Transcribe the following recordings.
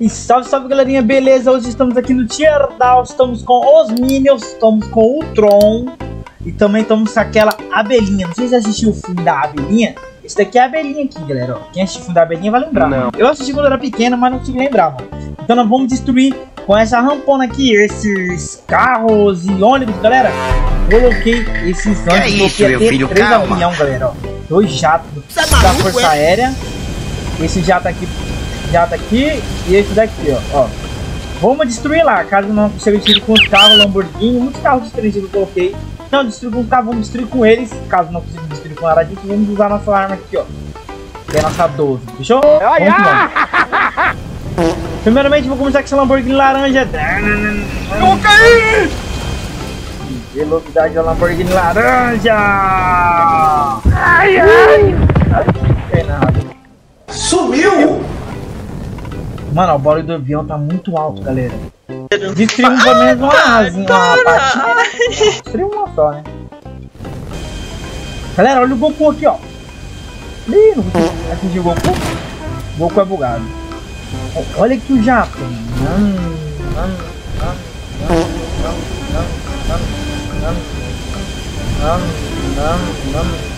E salve, salve galerinha, beleza? Hoje estamos aqui no Tier Down, estamos com os Minions, estamos com o Tron e também estamos com aquela abelhinha. Não sei se assistiu o filme da abelhinha. Esse daqui é a abelhinha aqui, galera. Ó. Quem assistiu o filme da abelhinha vai lembrar. Não. Eu assisti quando era pequeno, mas não consigo lembrar, mano. Então nós vamos destruir com essa rampona aqui esses carros e ônibus, galera. Coloquei esses Que é isso, meu filho? três Calma. avião, galera. Ó. Dois jatos Você é da Força é? Aérea. Esse jato aqui, jato aqui e esse daqui, ó. ó. Vamos destruir lá, caso não consiga destruir com os carros Lamborghini, muitos carros que eu coloquei. Não, destruir com os carros, vamos destruir com eles. Caso não consiga destruir com a Aradinho, vamos usar nossa arma aqui, ó. Que é a nossa 12, fechou? Vamos vamos. Primeiramente, vou começar com esse Lamborghini laranja. Eu vou cair! Velocidade da Lamborghini laranja! Ai, ai! Não tem nada. Sumiu! Mano, o bolo do avião tá muito alto, galera. Menos uma asinha, uma patinha. Destruímos uma só, né? Galera, olha o Goku aqui, ó. Ih, não consegui atingir o Goku. O Goku é bugado. Olha aqui o jato. Nam, nam, nam,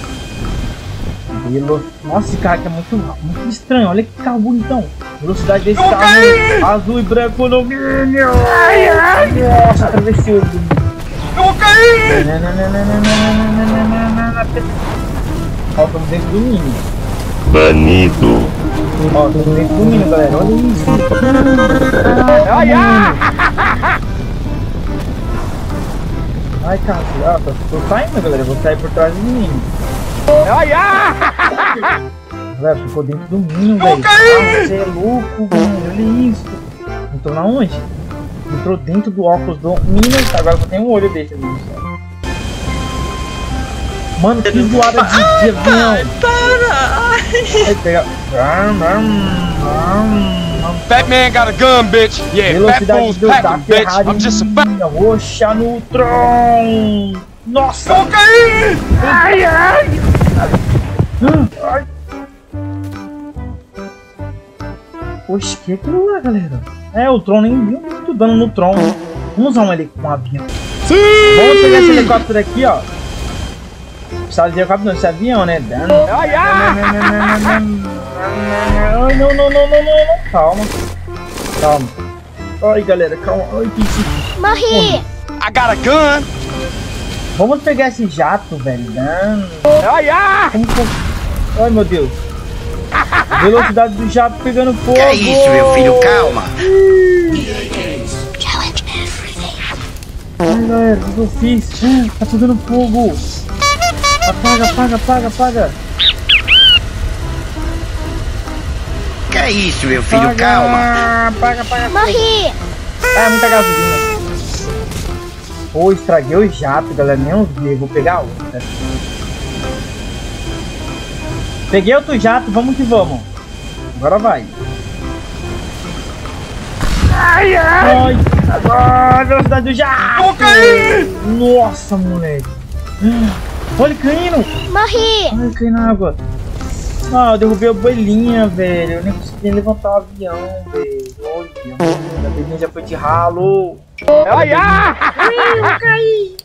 Velo- Nossa, esse carro aqui é muito, muito estranho. Olha que carro bonitão. Velocidade desse carro azul e branco no milho. Ai, ai. Nossa, atravessei o Eu vou cair! Ó, estamos dentro do milho. Banido. Ó, estamos dentro do milho, galera. Olha isso. Ai, ai. Ai, cara, ah, tô, tô saindo, galera. Vou sair por trás do milho. Ai, ai. Velho, ficou dentro do ninho, velho. Ah, você é louco, velho. Olha isso. Entrou na onde? Entrou dentro do óculos do Minas. Agora só tem um olho desse ali. só. Mano, que zoada de, de avião. Vai pegar. Batman got a gun, bitch. Yeah, fat Velocidade fools packing, bitch. Ferrari I'm just a fat. roxa no Tron. Nossa! Vou cair! Ai, ai! Ai. Poxa, que é aquilo lá, galera? É, o Tron nem viu muito dano no Tron. Vamos usar um, heli um avião. Vamos pegar esse helicóptero aqui, ó. Precisava de helicóptero, não, esse avião, né? Dano. Ai, ai! Ai, não, não, não, não, não, não. Calma. Calma. Ai, galera, calma. Ai, que que- Morri! I got a gun. Vamos pegar esse jato, velho. Dano. Ai, ai! Ai, meu Deus. Velocidade do jato pegando fogo. Que é isso, meu filho? Calma! Ai, galera, o que eu fiz? Ah, Tá pegando fogo. Apaga, apaga, apaga, apaga. Que é isso, meu filho? Apaga, Calma! Apaga, apaga. Morri! É, muita gasolina. Pô, estraguei o jato, galera. Nem os. Vou pegar outro. Peguei outro jato, vamos que vamos. Agora vai. Ai, ai! Agora, velocidade do jato! Vou cair! Nossa, moleque. Olha ele caindo! Morri! Ai, cai na água. Ah, eu derrubei a bolinha, velho. Eu nem consegui levantar o avião, velho. Olha, a bolinha já foi de ralo. Ai, ai! Eu caí!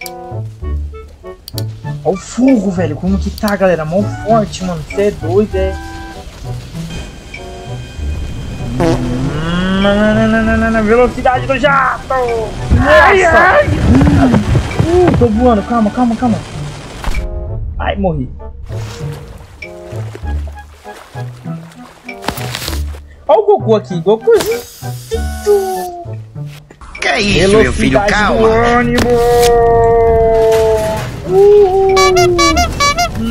Olha o fogo, velho. Como que tá, galera? Mão forte, mano. Você é doido, é? Velocidade do jato! Nossa! Uh, tô voando. Calma, calma, calma. Ai, morri. Olha o Goku aqui, Gokuzinho. Que é isso, meu filho? Velocidade Calma! do ônibus. Uhul.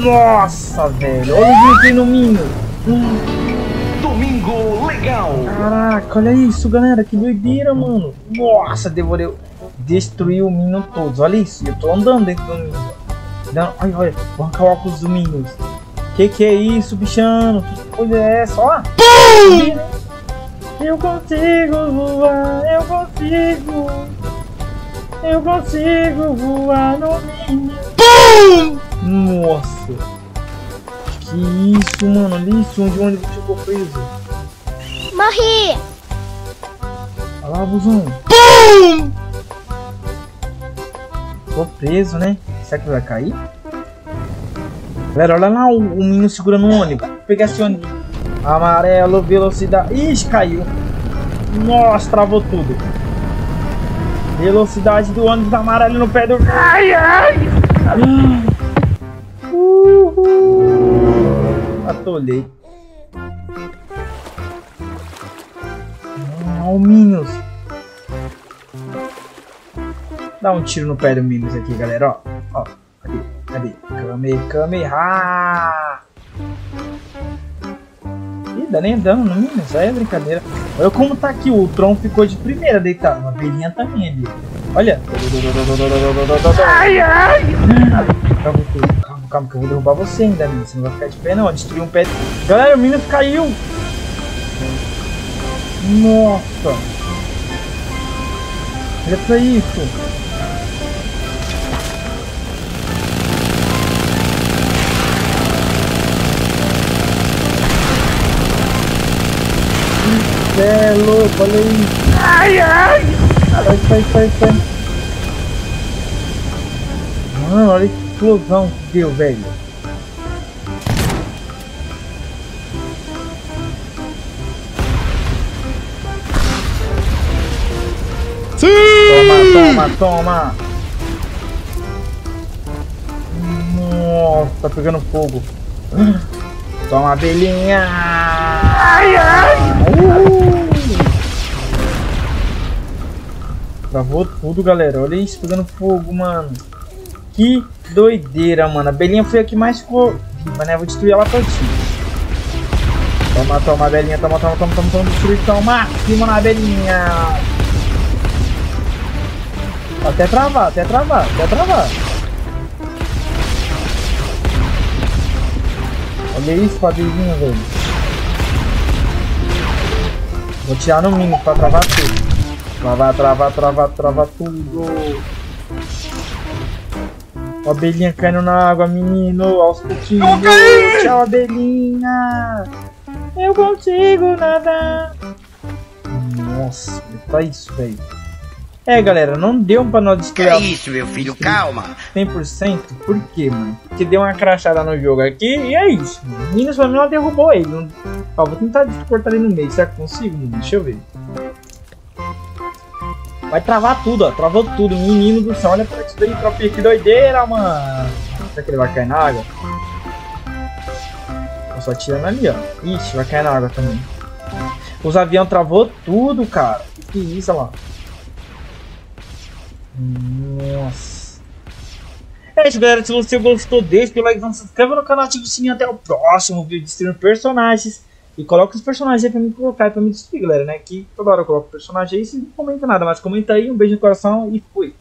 Nossa, velho. Olha o vídeo aqui no Minho. Domingo legal. Caraca, olha isso, galera. Que doideira, mano. Nossa, devorei. Destruiu o Minion todos. Olha isso. Eu tô andando dentro do Minion. Não, ai, olha. Vou arrancar o óculos do Minions. Que que é isso, bichano? Que coisa é essa? Ó. Eu consigo voar, eu consigo. Eu consigo voar no Minion. Nossa. Que isso, mano. Olha isso. Onde o ônibus ficou preso. Morri! busão. Boom! Tô preso, né? Será que vai cair? Galera, olha lá o, o menino segurando o ônibus. Vou pegar esse ônibus. Amarelo, velocidade. Ixi, caiu. Nossa, travou tudo. Velocidade do ônibus amarelo no pé do. Ai, ai! Uhul. Atolhei. Ah, o Minus. Dá um tiro no pé do Minus aqui, galera. Ó, ó. Cadê? Cadê? Kame, Kame, ha! Ih, dá nem dano no Minus. Aí é brincadeira. Olha como tá aqui. O Tron ficou de primeira deitado. Uma velhinha também ali. Olha. Ai, ai! Calma, calma, calma, que eu vou derrubar você ainda, Minus. Você não vai ficar de pé, não. Destruir um pé. Galera, o Minus caiu! Nossa! Olha pra isso! Cê é louco, olha aí! Ai, ai! Sai, sai, sai, sai! Mano, olha a explosão que deu, velho! Toma, toma, toma! Nossa, tá pegando fogo! Toma, abelhinha! Ai, ai! Uh! Travou tudo, galera. Olha isso, pegando fogo, mano. Que doideira, mano. A abelhinha foi a que mais ficou né? Vou destruir ela todinha. Toma, toma, abelhinha. Toma, toma, toma, toma, toma. Destruir, toma. Cima na abelhinha. Até travar, até travar, até travar. Olha isso, quadrilhinho, velho. Vou tirar no mínimo pra travar tudo. Travar, travar, travar, travar tudo. Abelhinha caindo na água, menino. Aos pouquinhos. Tchau, abelhinha. Eu consigo nadar. Nossa, tá isso, velho. É, galera, não deu pra nós destruir Que é isso, meu filho? Calma. 100%. Por quê, mano? Porque deu uma crachada no jogo aqui e é isso. Minas, pra mim, ela derrubou ele. Ó, vou tentar cortar ele no meio. Será que consigo? Mano? Deixa eu ver. Vai travar tudo, ó. Travou tudo. Menino do céu. Olha pra isso daí, tropinha. Que doideira, mano. Será que ele vai cair na água? Tô só tirando ali, ó. Ixi, vai cair na água também. Os aviões travou tudo, cara. Que isso, olha lá. Nossa. É isso, galera. Se você gostou, deixa o like, se inscreva no canal, ative o sininho. Até o próximo vídeo de stream personagens. E coloca os personagens aí pra mim colocar e pra me despedir, galera, né? Que toda hora eu coloco personagem aí, você não comenta nada, mas comenta aí. Um beijo no coração e fui.